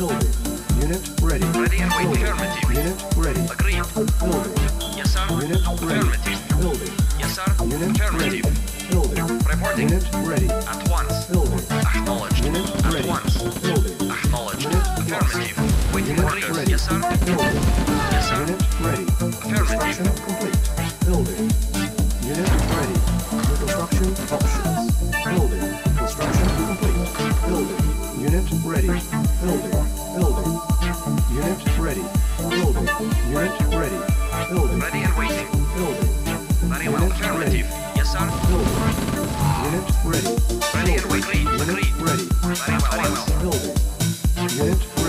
Building. Unit ready. Ready and wait. Affirmative. Unit ready. Agreed. Building. Yes, sir. Unit ready. Affirmative. Building. Yes, sir. Unit Affirmative. Ready. Building. Reporting. Unit ready. At once. Building. Acknowledged. Unit At ready. once. Building. Acknowledged. Unit Affirmative. Waiting orders. Yes, sir. Building. Yes, sir. Unit ready. Affirmative. Construction complete. building, building, unit ready, building, unit ready, building. Ready and waiting. Building. Very well, unit affirmative. Ready. Yes, sir. Building. Unit ready. Ready building. and waiting. Unit Agree. ready. Very well, very well. Building. Unit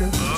future.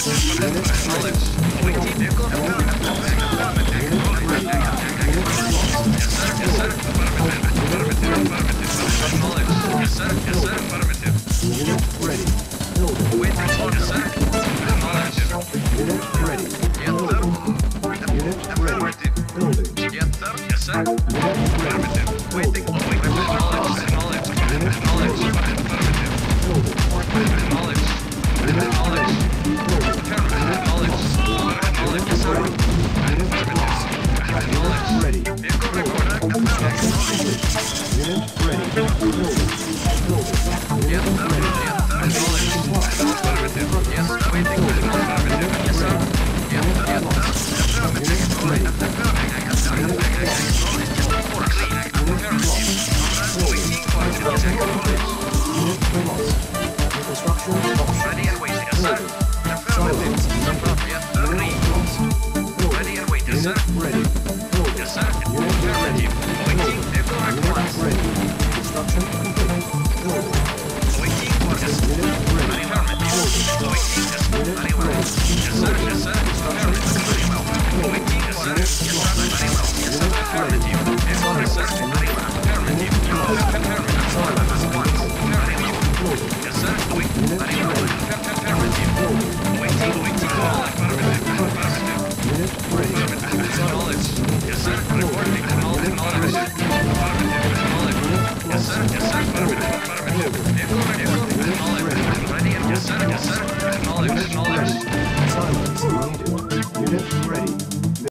Knowledge. Knowledge. Knowledge. Yes, construction. Affirmative. Affirmative. Affirmative. Affirmative.